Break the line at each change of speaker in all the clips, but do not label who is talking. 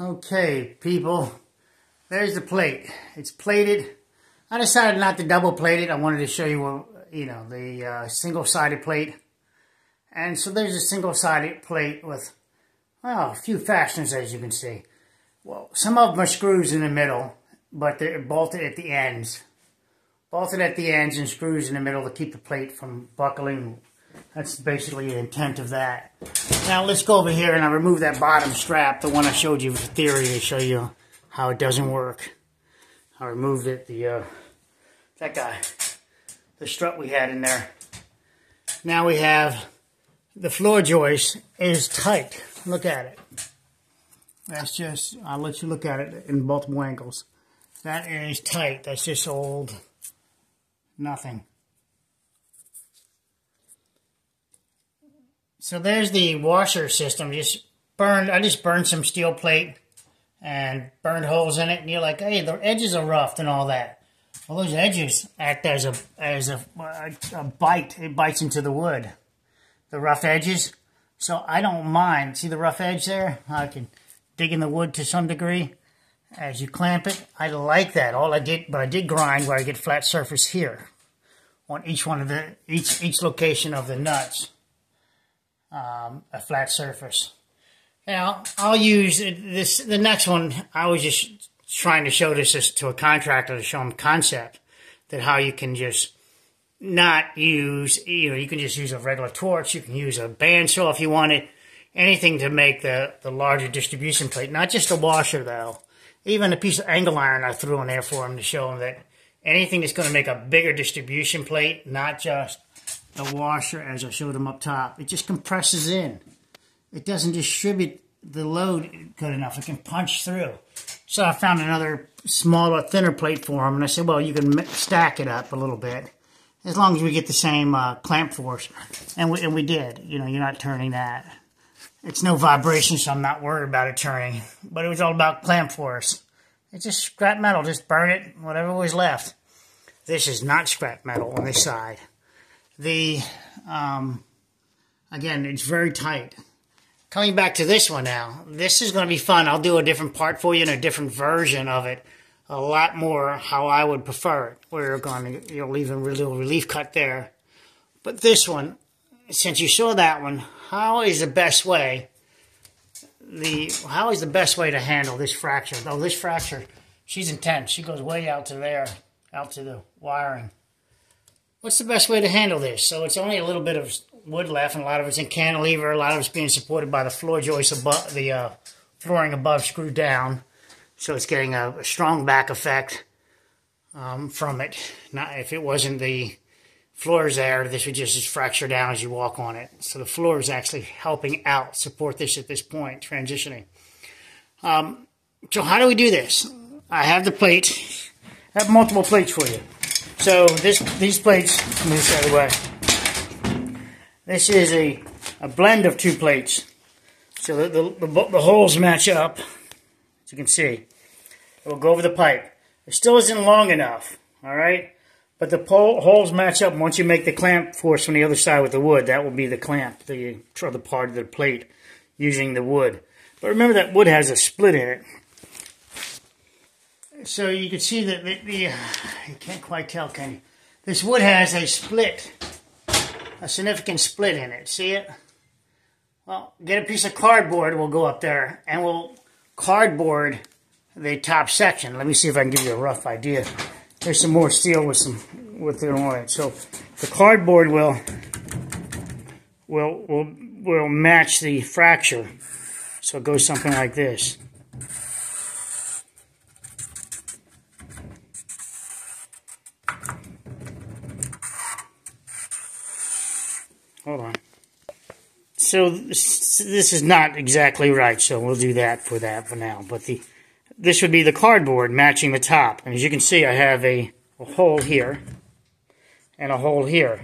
Okay, people, there's the plate. It's plated. I decided not to double plate it. I wanted to show you, you know, the uh, single-sided plate. And so there's a single-sided plate with, well, a few fasteners, as you can see. Well, some of them are screws in the middle, but they're bolted at the ends. Bolted at the ends and screws in the middle to keep the plate from buckling that's basically the intent of that. Now let's go over here and I remove that bottom strap, the one I showed you for theory to show you how it doesn't work. I removed it, the uh, that guy, the strut we had in there. Now we have the floor joist is tight. Look at it. That's just, I'll let you look at it in multiple angles. That is tight. That's just old nothing. So there's the washer system. Just burned. I just burned some steel plate and burned holes in it. And you're like, hey, the edges are roughed and all that. Well, those edges act as a as a, a bite. It bites into the wood. The rough edges. So I don't mind. See the rough edge there? I can dig in the wood to some degree as you clamp it. I like that. All I did, but I did grind where I get flat surface here on each one of the each each location of the nuts um, a flat surface. Now, I'll use this, the next one, I was just trying to show this to a contractor to show him concept, that how you can just not use, you know, you can just use a regular torch, you can use a bandsaw if you want it, anything to make the, the larger distribution plate, not just a washer though. Even a piece of angle iron I threw in there for him to show him that anything that's going to make a bigger distribution plate, not just the washer as I showed them up top. It just compresses in. It doesn't distribute the load good enough. It can punch through. So I found another smaller, thinner plate for them, and I said, well, you can stack it up a little bit as long as we get the same uh, clamp force. And we, and we did. You know, you're not turning that. It's no vibration, so I'm not worried about it turning. But it was all about clamp force. It's just scrap metal. Just burn it, whatever was left. This is not scrap metal on this side the, um, again, it's very tight. Coming back to this one now, this is going to be fun. I'll do a different part for you and a different version of it. A lot more how I would prefer it. We're going to, you'll leave a little relief cut there. But this one, since you saw that one, how is the best way, the, how is the best way to handle this fracture? Oh, this fracture, she's intense. She goes way out to there, out to the wiring what's the best way to handle this? So it's only a little bit of wood left, and a lot of it's in cantilever. A lot of it's being supported by the floor joist above, the uh, flooring above screwed down. So it's getting a, a strong back effect um, from it. Not if it wasn't the floors there, this would just fracture down as you walk on it. So the floor is actually helping out support this at this point, transitioning. Um, so how do we do this? I have the plate. I have multiple plates for you. So this these plates, move this out of the way. This is a, a blend of two plates. So the, the, the, the holes match up, as you can see. It will go over the pipe. It still isn't long enough, all right? But the pole, holes match up. Once you make the clamp force from the other side with the wood, that will be the clamp, the other part of the plate using the wood. But remember that wood has a split in it so you can see that the, the you can't quite tell, can you? This wood has a split, a significant split in it. See it? Well, get a piece of cardboard. We'll go up there and we'll cardboard the top section. Let me see if I can give you a rough idea. There's some more steel with some with it on it. So the cardboard will will will will match the fracture. So it goes something like this. Hold on. So this, is not exactly right, so we'll do that for that for now. But the this would be the cardboard matching the top. And as you can see, I have a, a hole here and a hole here.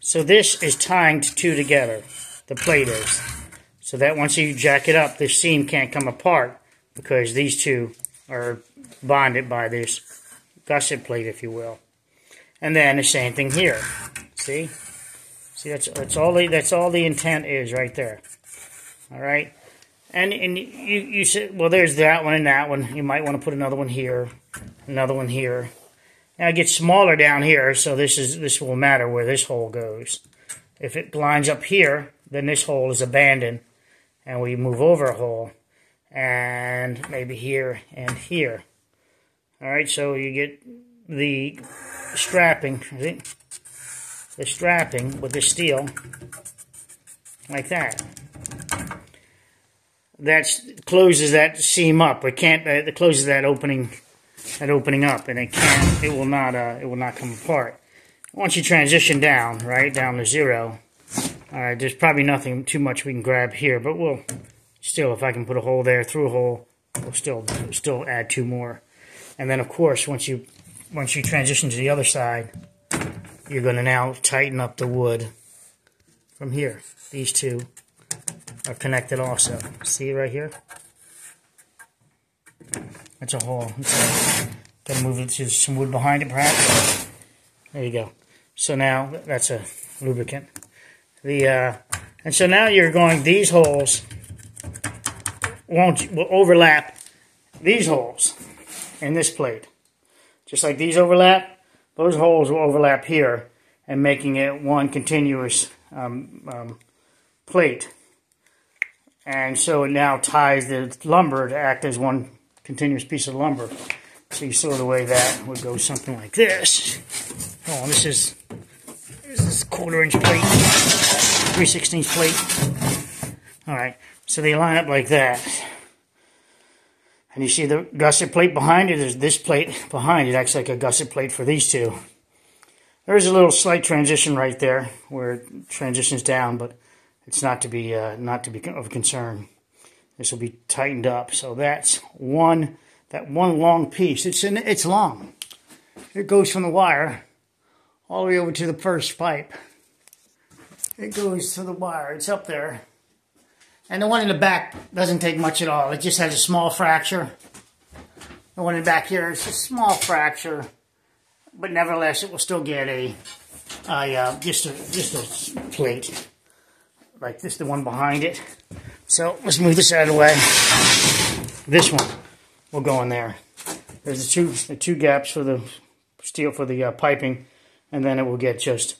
So this is tying two together, the plate is. So that once you jack it up, this seam can't come apart because these two are bonded by this gusset plate, if you will. And then the same thing here. See? See, that's, that's, all the, that's all the intent is right there. All right? And and you you said well, there's that one and that one. You might want to put another one here, another one here. Now it gets smaller down here, so this is this will matter where this hole goes. If it lines up here, then this hole is abandoned, and we move over a hole, and maybe here and here. All right, so you get the strapping? The strapping with the steel, like that. That closes that seam up. It can't. Uh, it closes that opening, that opening up, and it can't. It will not. Uh, it will not come apart. Once you transition down, right down to zero, right. There's probably nothing too much we can grab here, but we'll still, if I can put a hole there through a hole, we'll still still add two more. And then, of course, once you once you transition to the other side, you're going to now tighten up the wood from here. These two are connected also. See right here? That's a hole. Got to move it to some wood behind it, perhaps. There you go. So now that's a lubricant. The uh, and so now you're going. These holes won't will overlap these holes in this plate. Just like these overlap, those holes will overlap here and making it one continuous um, um, plate. And so it now ties the lumber to act as one continuous piece of lumber. So you saw the way that would go something like this. Oh, this is this is quarter inch plate, 3 16 plate. All right, so they line up like that. And you see the gusset plate behind it. There's this plate behind it acts like a gusset plate for these two. There's a little slight transition right there where it transitions down, but it's not to be uh, not to be of concern. This will be tightened up. So that's one that one long piece. It's in, it's long. It goes from the wire all the way over to the first pipe. It goes to the wire. It's up there. And the one in the back doesn't take much at all. It just has a small fracture. The one in the back here is a small fracture, but nevertheless, it will still get a, a uh, just a just a plate like this. The one behind it. So let's move this out of the way. This one will go in there. There's the two the two gaps for the steel for the uh, piping, and then it will get just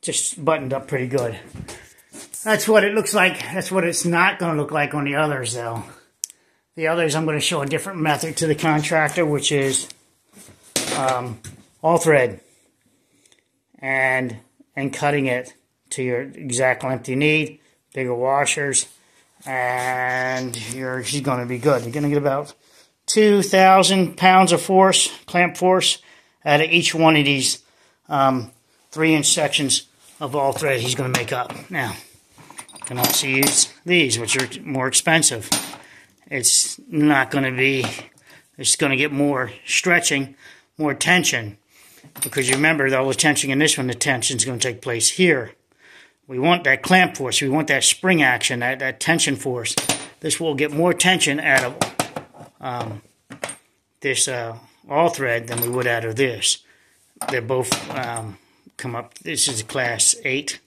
just buttoned up pretty good. That's what it looks like. That's what it's not going to look like on the others, though. The others, I'm going to show a different method to the contractor, which is um, all thread and and cutting it to your exact length you need. Bigger washers, and you're she's going to be good. You're going to get about 2,000 pounds of force, clamp force, out of each one of these um, three-inch sections of all thread he's going to make up. Now, can also use these, which are more expensive. It's not going to be, it's going to get more stretching, more tension. Because you remember, all the tension in this one, the tension is going to take place here. We want that clamp force. We want that spring action, that, that tension force. This will get more tension out of um, this uh, all thread than we would out of this. They both um, come up. This is class 8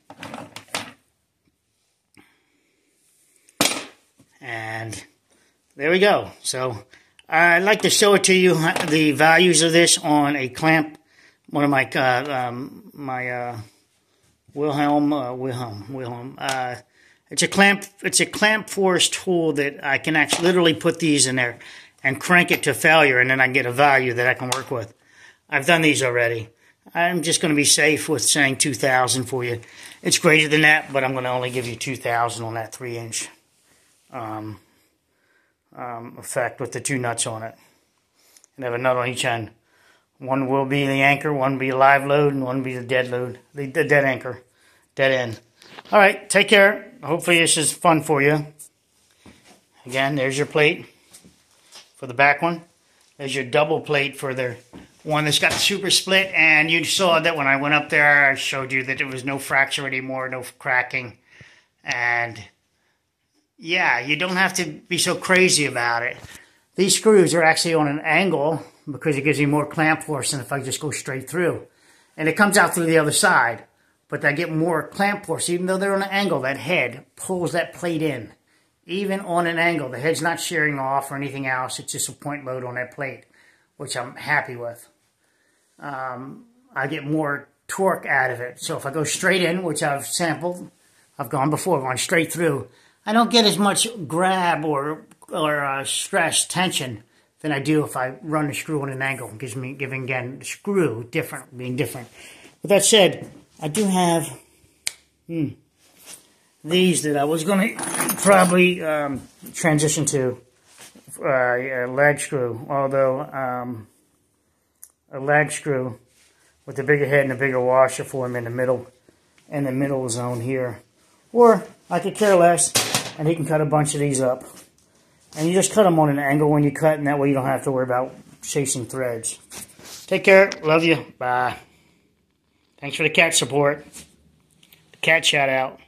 And there we go. So I'd like to show it to you, the values of this on a clamp. One of my, uh, um, my, uh, Wilhelm, uh, Wilhelm, Wilhelm, uh, it's a clamp, it's a clamp force tool that I can actually literally put these in there and crank it to failure and then I get a value that I can work with. I've done these already. I'm just going to be safe with saying 2,000 for you. It's greater than that, but I'm going to only give you 2,000 on that 3 inch um, um, effect with the two nuts on it. And have a nut on each end. One will be the anchor, one be live load, and one be the dead load, the, the dead anchor, dead end. All right, take care. Hopefully this is fun for you. Again, there's your plate for the back one. There's your double plate for the one that's got the super split. And you saw that when I went up there, I showed you that there was no fracture anymore, no cracking. And yeah, you don't have to be so crazy about it. These screws are actually on an angle because it gives you more clamp force than if I just go straight through. And it comes out through the other side, but I get more clamp force. Even though they're on an angle, that head pulls that plate in. even on an angle. The head's not shearing off or anything else. It's just a point load on that plate, which I'm happy with. Um, I get more torque out of it. So if I go straight in, which I've sampled, I've gone before, gone straight through, I don't get as much grab or or uh, stress tension than I do if I run the screw on an angle. It gives me giving again the screw different, being different. With that said, I do have hmm, these that I was going to probably um, transition to uh, a lag screw, although um, a lag screw with a bigger head and a bigger washer for him in the middle, in the middle zone here. Or I could care less, and he can cut a bunch of these up. And you just cut them on an angle when you cut, and that way you don't have to worry about chasing threads. Take care. Love you. Bye. Thanks for the cat support. The cat shout out.